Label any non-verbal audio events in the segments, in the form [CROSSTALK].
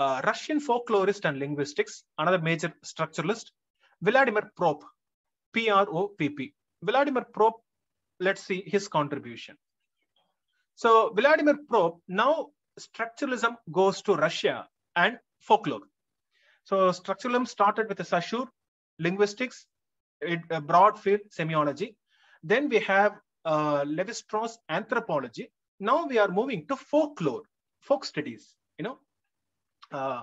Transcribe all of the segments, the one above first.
uh, Russian folklorist and linguistics, another major structuralist, Vladimir Propp, P-R-O-P-P. Vladimir Propp, let's see his contribution. So Vladimir Propp, now structuralism goes to Russia and folklore. So structuralism started with the Saussure, linguistics, it, broad field, semiology. Then we have uh, Levi-Strauss anthropology. Now we are moving to folklore, folk studies, you know. Uh,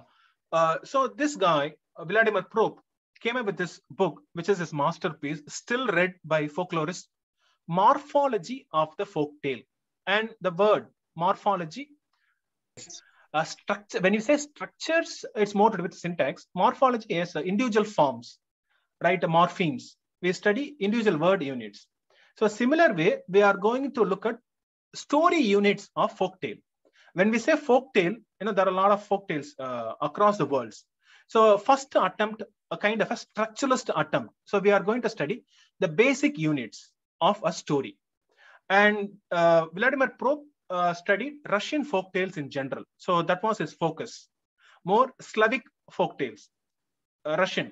uh, so this guy, Vladimir Propp, came up with this book, which is his masterpiece, still read by folklorists, Morphology of the Folk Tale. And the word morphology, uh, structure, when you say structures, it's more to do with syntax. Morphology is uh, individual forms, right? morphemes. We study individual word units. So similar way, we are going to look at story units of folktale. When we say folk tale, you know, there are a lot of folktales uh, across the world. So first attempt, a kind of a structuralist attempt. So we are going to study the basic units of a story. And uh, Vladimir Propp uh, studied Russian folk tales in general. So that was his focus. More Slavic folktales, uh, Russian,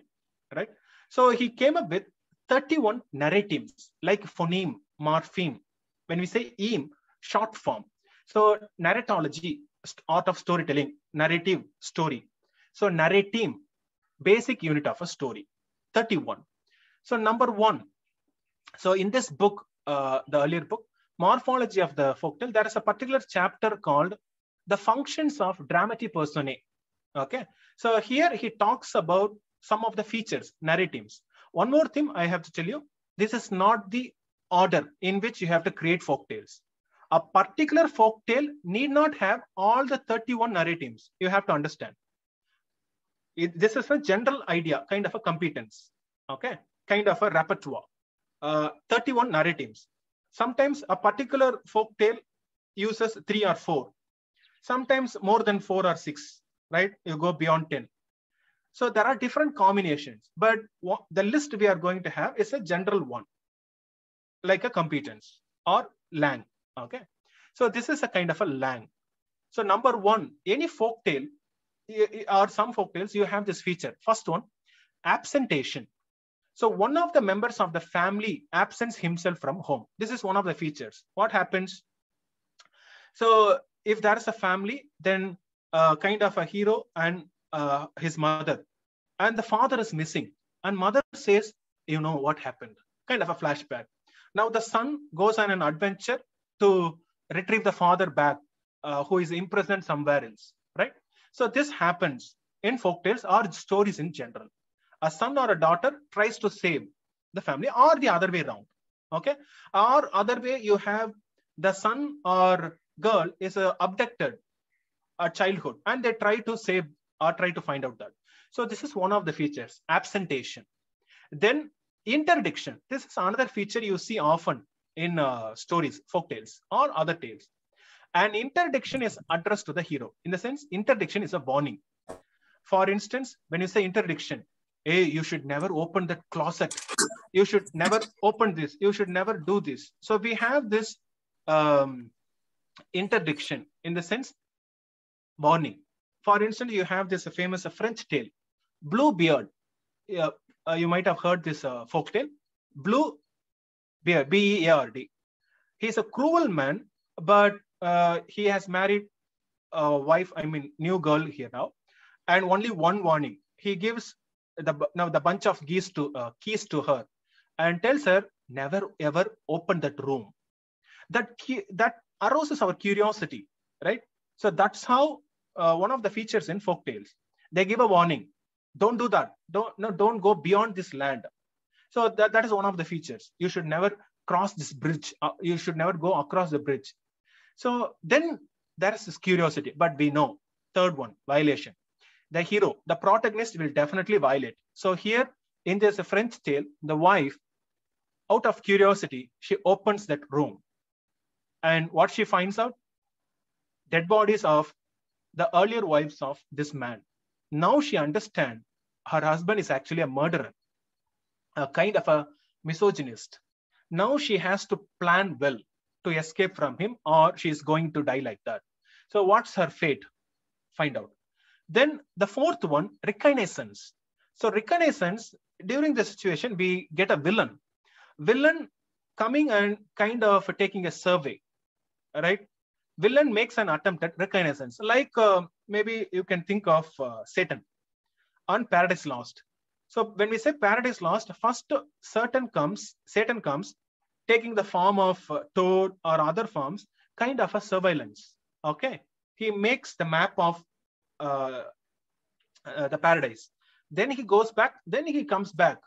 right? So he came up with 31 narratemes like phoneme, morpheme. When we say eem, short form. So narratology, art of storytelling, narrative, story. So narrateme, basic unit of a story, 31. So number one. So in this book, uh, the earlier book, Morphology of the Folktale, there is a particular chapter called The Functions of Dramatis Personae. Okay. So here he talks about some of the features, narratemes. One more thing I have to tell you, this is not the order in which you have to create folktales. A particular folktale need not have all the 31 narratemes. You have to understand. It, this is a general idea, kind of a competence, okay? Kind of a repertoire. Uh, 31 narratemes. Sometimes a particular folktale uses three or four. Sometimes more than four or six, right? You go beyond 10. So there are different combinations, but the list we are going to have is a general one, like a competence or langue. Okay. So this is a kind of a langue. So number one, any folktale or some folktales, you have this feature. First one, absentation. So one of the members of the family absents himself from home. This is one of the features. What happens? So if there is a family, then uh, kind of a hero and uh, his mother, and the father is missing, and mother says, "You know what happened?" Kind of a flashback. Now the son goes on an adventure to retrieve the father back, uh, who is imprisoned somewhere else, right? So this happens in folktales or stories in general. A son or a daughter tries to save the family or the other way around okay? Or other way you have the son or girl is uh, abducted a childhood and they try to save or try to find out that. So this is one of the features absentation then interdiction. This is another feature you see often in uh, stories folk tales or other tales. An interdiction is addressed to the hero in the sense interdiction is a warning. For instance when you say interdiction hey you should never open that closet. You should never open this. You should never do this. So we have this um, interdiction in the sense warning. For instance you have this famous french tale blue beard. Uh, uh, you might have heard this uh, folk tale. Blue beard b-e-a-r-d he's a cruel man but uh, he has married a wife i mean new girl here now and only one warning. He gives the now the bunch of keys to uh, keys to her and tells her never ever open that room. That key, that arouses our curiosity right? So that's how uh, one of the features in folk tales they give a warning. Don't do that. Don't no don't go beyond this land so that, that is one of the features you should never cross this bridge uh, you should never go across the bridge so then there is this curiosity but we know third one violation the hero, the protagonist will definitely violate. So here in this French tale, the wife, out of curiosity, she opens that room. And what she finds out? Dead bodies of the earlier wives of this man. Now she understands her husband is actually a murderer, a kind of a misogynist. Now she has to plan well to escape from him or she is going to die like that. So what's her fate? Find out. Then the fourth one, reconnaissance. So reconnaissance, during the situation, we get a villain. Villain coming and kind of taking a survey, right? Villain makes an attempt at reconnaissance. Like uh, maybe you can think of uh, Satan on Paradise Lost. So when we say Paradise Lost, first Satan comes, Satan comes, taking the form of uh, toad or other forms, kind of a surveillance. Okay, he makes the map of uh, uh, the paradise. Then he goes back. Then he comes back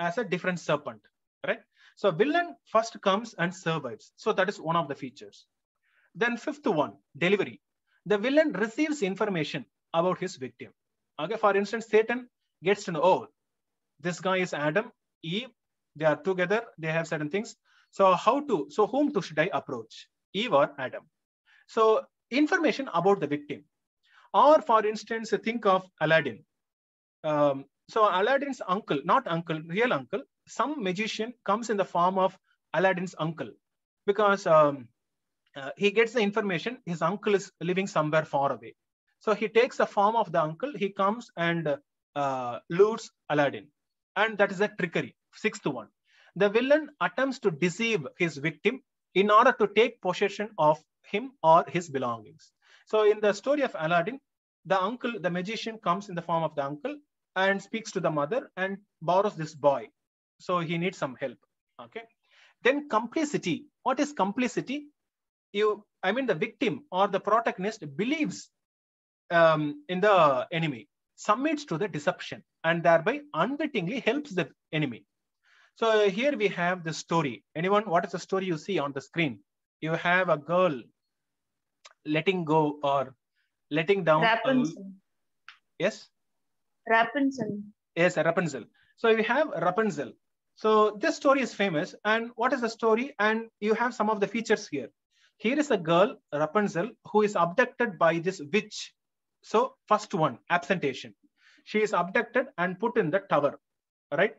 as a different serpent. Right. So villain first comes and survives. So that is one of the features. Then fifth one, delivery. The villain receives information about his victim. Okay. For instance, Satan gets to know, oh, this guy is Adam, Eve. They are together. They have certain things. So how to, so whom to should I approach? Eve or Adam? So information about the victim. Or for instance, think of Aladdin. Um, so Aladdin's uncle, not uncle, real uncle, some magician comes in the form of Aladdin's uncle because um, uh, he gets the information his uncle is living somewhere far away. So he takes the form of the uncle, he comes and uh, lures Aladdin. And that is a trickery. Sixth one. The villain attempts to deceive his victim in order to take possession of him or his belongings. So in the story of Aladdin, the uncle, the magician comes in the form of the uncle and speaks to the mother and borrows this boy. So he needs some help. Okay. Then complicity. What is complicity? You, I mean, the victim or the protagonist believes um, in the enemy, submits to the deception, and thereby unwittingly helps the enemy. So here we have the story. Anyone, what is the story you see on the screen? You have a girl letting go or letting down. Rapunzel. yes? Rapunzel. Yes, Rapunzel. So you have Rapunzel. So this story is famous. And what is the story? And you have some of the features here. Here is a girl, Rapunzel, who is abducted by this witch. So first one, absentation. She is abducted and put in the tower, right?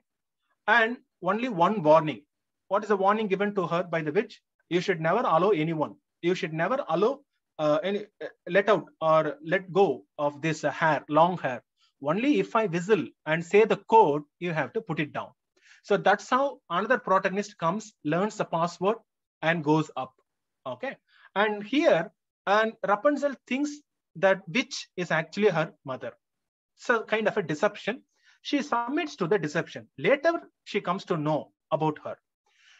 And only one warning. What is the warning given to her by the witch? You should never allow anyone. You should never allow uh, any, uh, let out or let go of this uh, hair, long hair. Only if I whistle and say the code, you have to put it down. So that's how another protagonist comes, learns the password, and goes up. Okay. And here, and Rapunzel thinks that witch is actually her mother. So kind of a deception. She submits to the deception. Later, she comes to know about her.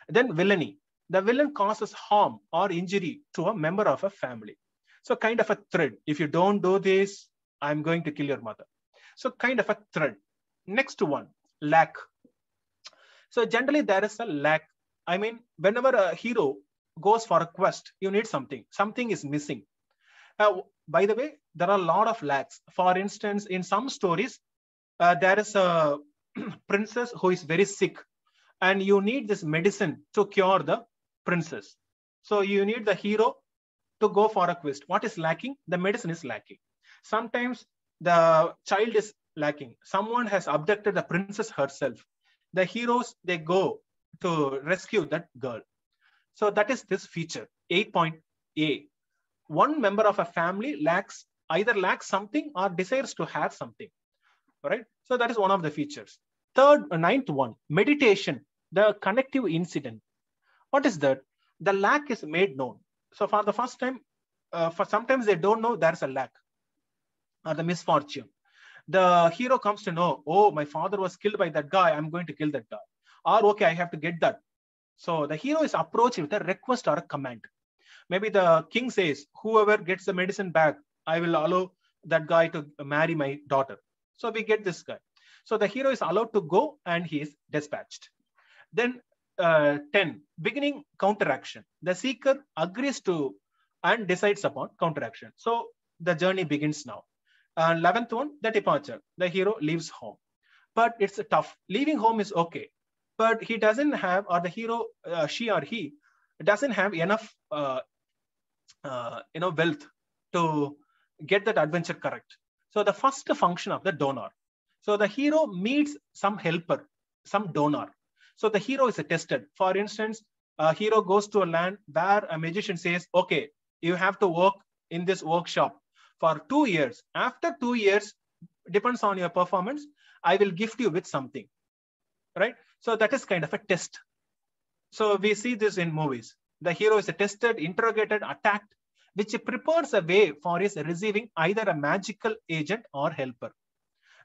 Then villainy. The villain causes harm or injury to a member of a family. So kind of a threat. If you don't do this, I'm going to kill your mother. So kind of a threat. Next one, lack. So generally there is a lack. I mean, whenever a hero goes for a quest, you need something. Something is missing. Uh, by the way, there are a lot of lacks. For instance, in some stories, uh, there is a [CLEARS THROAT] princess who is very sick and you need this medicine to cure the princess. So you need the hero to go for a quest. What is lacking? The medicine is lacking. Sometimes the child is lacking. Someone has abducted the princess herself. The heroes, they go to rescue that girl. So that is this feature, 8.A. One member of a family lacks either lacks something or desires to have something. All right. So that is one of the features. Third, uh, ninth one, mediation, the connective incident. What is that? The lack is made known. So for the first time, uh, for sometimes they don't know there's a lack or the misfortune. The hero comes to know, oh, my father was killed by that guy. I'm going to kill that guy. Or okay, I have to get that. So the hero is approached with a request or a command. Maybe the king says, whoever gets the medicine back, I will allow that guy to marry my daughter. So we get this guy. So the hero is allowed to go and he is dispatched. Then uh, 10, beginning counteraction. The seeker agrees to and decides upon counteraction. So the journey begins now. And 11th one, the departure. The hero leaves home. But it's tough. Leaving home is okay. But he doesn't have, or the hero, uh, she or he, doesn't have enough, uh, uh, you know, wealth to get that adventure correct. So the first function of the donor. So the hero meets some helper, some donor. So the hero is tested. For instance, a hero goes to a land where a magician says, okay, you have to work in this workshop for two years. After two years, depends on your performance, I will gift you with something, right? So that is kind of a test. So we see this in movies. The hero is tested, interrogated, attacked, which prepares a way for his receiving either a magical agent or helper,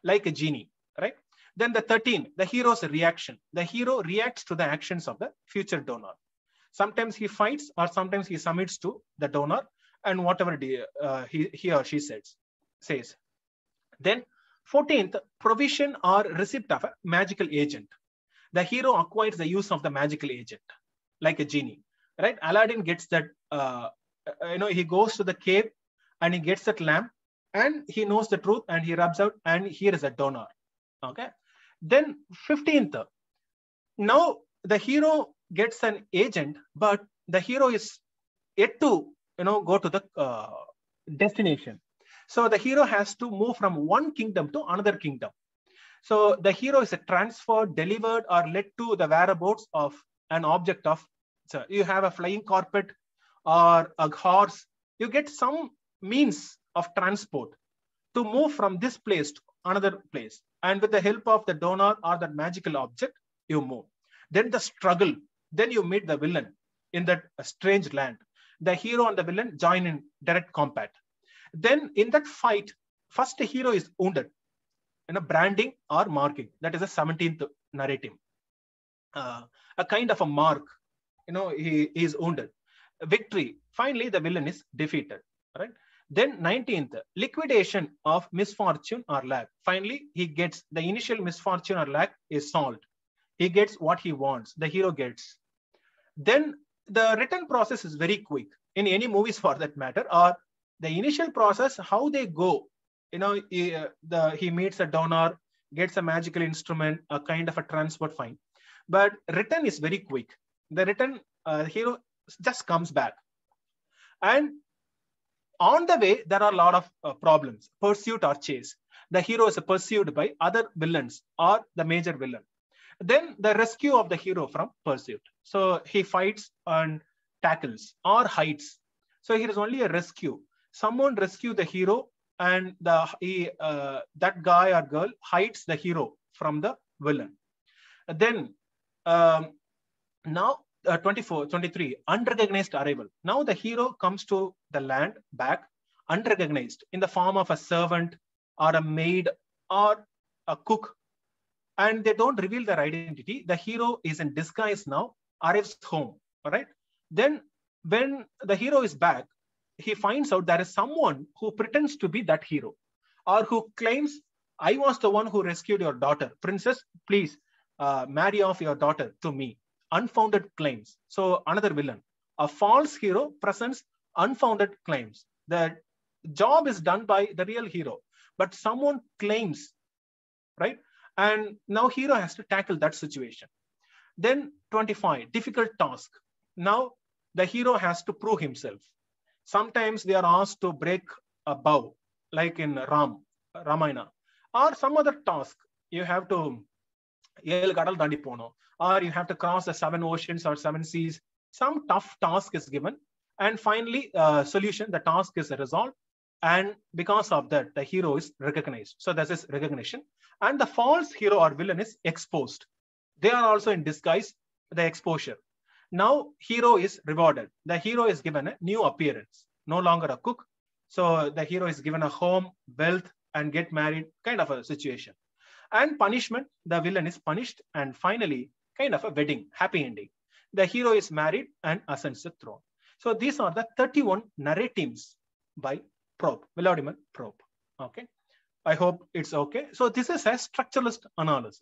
like a genie, right? Then the 13, the hero's reaction. The hero reacts to the actions of the future donor. Sometimes he fights or sometimes he submits to the donor and whatever uh, he, he or she says. says. Then 14th, provision or receipt of a magical agent. The hero acquires the use of the magical agent, like a genie, right? Aladdin gets that, uh, you know, he goes to the cave and he gets that lamp and he knows the truth and he rubs out and here is a donor, okay? Then 15th, now the hero gets an agent, but the hero is yet to you know go to the uh, destination. So the hero has to move from one kingdom to another kingdom. So the hero is transferred, delivered, or led to the whereabouts of an object of. So you have a flying carpet or a horse. You get some means of transport to move from this place to another place. And with the help of the donor or that magical object, you move. Then the struggle. Then you meet the villain in that strange land. The hero and the villain join in direct combat. Then in that fight, first the hero is wounded. You know, branding or marking. That is the 17th narrateme. Uh, a kind of a mark. You know, he, is wounded. Victory. Finally, the villain is defeated. Right. Then 19th, liquidation of misfortune or lack. Finally, he gets the initial misfortune or lack is solved. He gets what he wants. The hero gets. Then the written process is very quick in any movies [LAUGHS] for that matter, or the initial process, how they go. You know, he, uh, the, he meets a donor, gets a magical instrument, a kind of a transport fine. But written is very quick. The written uh, hero just comes back. And on the way, there are a lot of uh, problems, pursuit or chase. The hero is pursued by other villains or the major villain. Then the rescue of the hero from pursuit. So he fights and tackles or hides. So here is only a rescue. Someone rescue the hero and the he, uh, that guy or girl hides the hero from the villain. Then um, now uh, 24, 23, unrecognized arrival. Now the hero comes to the land back unrecognized in the form of a servant or a maid or a cook. And they don't reveal their identity. The hero is in disguise now, arrives home. All right. Then when the hero is back, he finds out there is someone who pretends to be that hero or who claims, I was the one who rescued your daughter. Princess, please uh, marry off your daughter to me unfounded claims. So another villain, a false hero presents unfounded claims. The job is done by the real hero, but someone claims, right? And now hero has to tackle that situation. Then 25, difficult task. Now the hero has to prove himself. Sometimes they are asked to break a bow, like in Ram, Ramayana, or some other task. You have to ஏழு கடல் தாண்டி போகணும் or you have to cross the seven oceans or seven seas some tough task is given and finally uh, solution the task is resolved and because of that the hero is recognized so this is recognition and the false hero or villain is exposed they are also in disguise the exposure now hero is rewarded the hero is given a new appearance no longer a cook so the hero is given a home wealth and get married kind of a situation and punishment the villain is punished and finally kind of a wedding happy ending the hero is married and ascends the throne so these are the 31 narratemes by Propp, Vladimir Propp. Okay. I hope it's okay. So this is a structuralist analysis.